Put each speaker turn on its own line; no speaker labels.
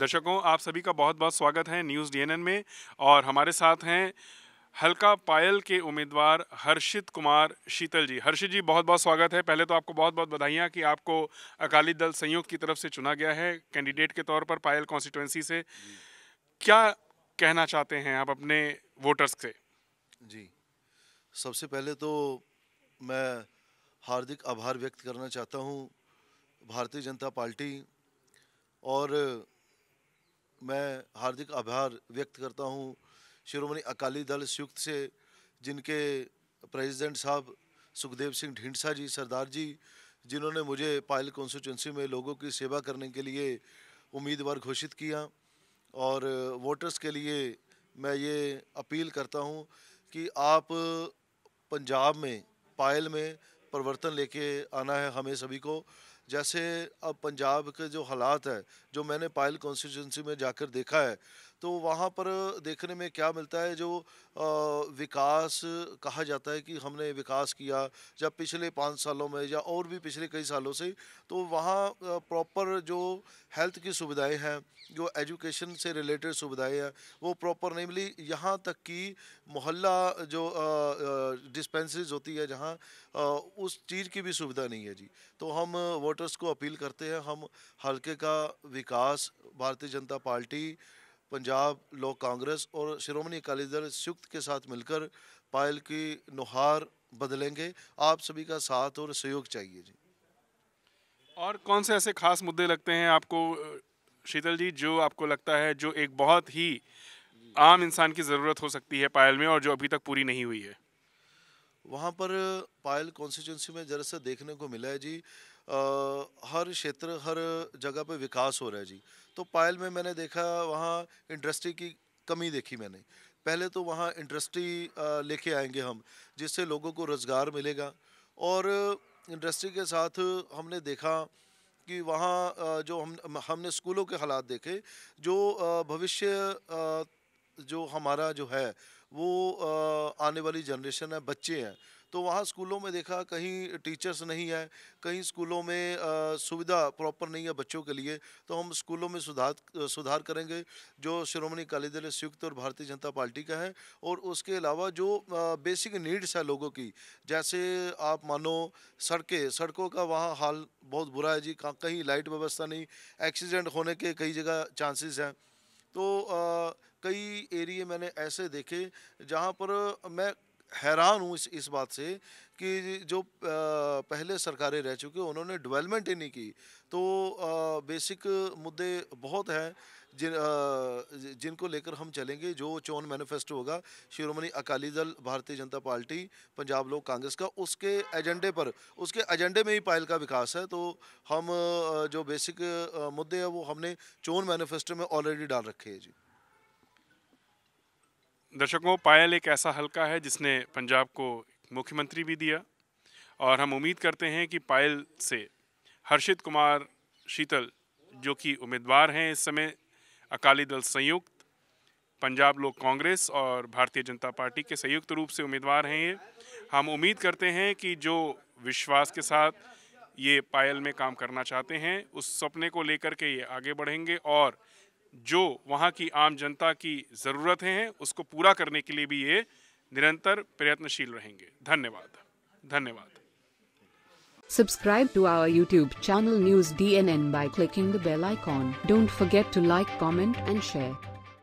दर्शकों आप सभी का बहुत बहुत स्वागत है न्यूज़ डीएनएन में और हमारे साथ हैं हल्का पायल के उम्मीदवार हर्षित कुमार शीतल जी। हर्षित जी बहुत बहुत स्वागत है। पहले तो आपको बहुत बहुत बधाइयाँ कि आपको अकाली दल संयुक्त की तरफ़ से चुना गया है कैंडिडेट के तौर पर पायल कॉन्स्टिट्यूंसी से। क्या कहना चाहते हैं आप अपने वोटर्स से?
जी। सबसे पहले तो मैं हार्दिक आभार व्यक्त करना चाहता हूँ भारतीय जनता पार्टी और मैं हार्दिक आभार व्यक्त करता हूँ शिरोमणि अकाली दल संयुक्त से, जिनके प्रेसिडेंट साहब सुखदेव सिंह ढींडसा जी, सरदार जी, जिन्होंने मुझे पायल कॉन्स्टिट्यूंसी में लोगों की सेवा करने के लिए उम्मीदवार घोषित किया और वोटर्स के लिए मैं ये अपील करता हूँ कि आप पंजाब में, पायल में परिवर्तन लेके आना है हमें सभी को। जैसे अब पंजाब के जो हालात है, जो मैंने पायल कॉन्स्टिट्यूंसी में जाकर देखा है तो वहाँ पर देखने में क्या मिलता है? जो विकास कहा जाता है कि हमने विकास किया जब पिछले पाँच सालों में, या और भी पिछले कई सालों से तो वहाँ प्रॉपर जो हेल्थ की सुविधाएँ हैं, जो एजुकेशन से रिलेटेड सुविधाएँ हैं, वो प्रॉपर नहीं मिली। यहाँ तक कि मोहल्ला जो डिस्पेंसरीज होती है, जहाँ उस चीज़ की भी सुविधा नहीं है जी। तो हम वोटर्स को अपील करते हैं, हम हल्के का विकास, भारतीय जनता पार्टी पंजाब लोक कांग्रेस और श्रोमणी अकाली दल संयुक्त के साथ मिलकर पायल की नुहार बदलेंगे। आप सभी का साथ और सहयोग चाहिए जी।
और कौन से ऐसे खास मुद्दे लगते हैं आपको, शीतल जी, जो आपको लगता है, जो एक बहुत ही आम इंसान की ज़रूरत हो सकती है पायल में और जो अभी तक पूरी नहीं हुई है?
वहाँ पर पायल कॉन्स्टिट्यूंसी में जरा सा देखने को मिला है जी। आ, हर क्षेत्र हर जगह पे विकास हो रहा है जी। तो पायल में मैंने देखा वहाँ इंडस्ट्री की कमी देखी मैंने। पहले तो वहाँ इंडस्ट्री लेके आएँगे हम जिससे लोगों को रोज़गार मिलेगा। और इंडस्ट्री के साथ हमने देखा कि वहाँ जो हम हमने स्कूलों के हालात देखे जो भविष्य जो हमारा जो है वो आने वाली जनरेशन है बच्चे हैं। तो वहाँ स्कूलों में देखा कहीं टीचर्स नहीं है कहीं स्कूलों में सुविधा प्रॉपर नहीं है बच्चों के लिए तो हम स्कूलों में सुधार सुधार करेंगे जो श्रोमणी अकाली दल संयुक्त और भारतीय जनता पार्टी का है और उसके अलावा जो बेसिक नीड्स है लोगों की जैसे आप मानो सड़कें सड़कों का वहाँ हाल बहुत बुरा है जी कहीं लाइट व्यवस्था नहीं एक्सीडेंट होने के कई जगह चांसेस हैं। तो आ, कई एरिए मैंने ऐसे देखे जहाँ पर मैं हैरान हूँ इस इस बात से कि जो पहले सरकारें रह चुकी उन्होंने डेवलपमेंट ही नहीं की। तो बेसिक मुद्दे बहुत हैं जिन जिनको लेकर हम चलेंगे। जो चोन मैनिफेस्टो होगा, शिरोमणि अकाली दल, भारतीय जनता पार्टी, पंजाब लोक कांग्रेस का, उसके एजेंडे पर, उसके एजेंडे में ही पायल का विकास है। तो हम जो बेसिक मुद्दे हैं, वो हमने चोन मैनिफेस्टो में ऑलरेडी डाल रखे हैं, जी।
दर्शकों, पायल एक ऐसा हलका है जिसने पंजाब को मुख्यमंत्री भी दिया और हम उम्मीद करते हैं कि पायल से हर्षित कुमार शीतल, जो कि उम्मीदवार हैं इस समय अकाली दल संयुक्त, पंजाब लोक कांग्रेस और भारतीय जनता पार्टी के संयुक्त रूप से उम्मीदवार हैं ये। हम उम्मीद करते हैं कि जो विश्वास के साथ ये पायल में काम करना चाहते हैं, उस सपने को लेकर के ये आगे बढ़ेंगे और जो वहाँ की आम जनता की ज़रूरतें हैं, उसको पूरा करने के लिए भी ये निरंतर प्रयत्नशील रहेंगे। धन्यवाद। धन्यवाद।
Subscribe to our YouTube channel news D N N by clicking the bell icon don't forget to like comment and share